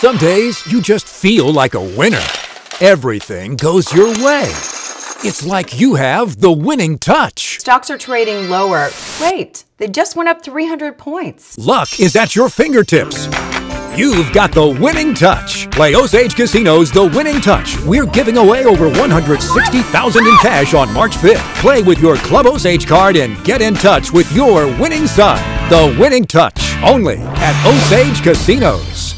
Some days you just feel like a winner. Everything goes your way. It's like you have the winning touch. Stocks are trading lower. Wait, they just went up 300 points. Luck is at your fingertips. You've got the winning touch. Play Osage Casino's The Winning Touch. We're giving away over 160,000 in cash on March 5th. Play with your Club Osage card and get in touch with your winning side. The Winning Touch, only at Osage Casinos.